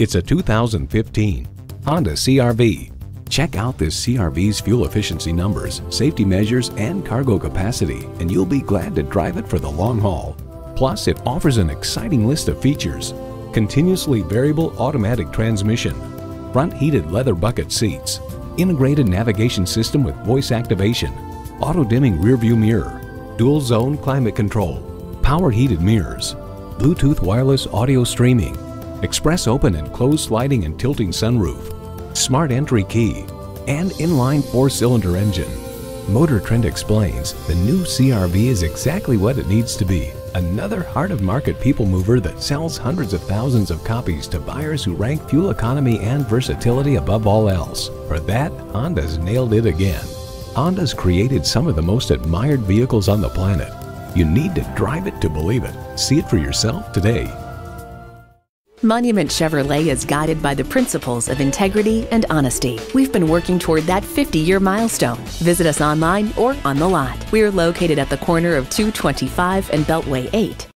It's a 2015 Honda CRV. Check out this CRV's fuel efficiency numbers, safety measures, and cargo capacity, and you'll be glad to drive it for the long haul. Plus, it offers an exciting list of features. Continuously variable automatic transmission, front heated leather bucket seats, integrated navigation system with voice activation, auto dimming rearview mirror, dual zone climate control, power heated mirrors, Bluetooth wireless audio streaming, express open and closed sliding and tilting sunroof, smart entry key, and inline four-cylinder engine. Motor Trend explains the new CRV is exactly what it needs to be. Another heart of market people mover that sells hundreds of thousands of copies to buyers who rank fuel economy and versatility above all else. For that, Honda's nailed it again. Honda's created some of the most admired vehicles on the planet. You need to drive it to believe it. See it for yourself today. Monument Chevrolet is guided by the principles of integrity and honesty. We've been working toward that 50 year milestone. Visit us online or on the lot. We are located at the corner of 225 and Beltway 8.